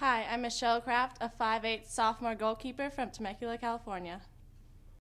Hi, I'm Michelle Kraft, a 5'8 sophomore goalkeeper from Temecula, California.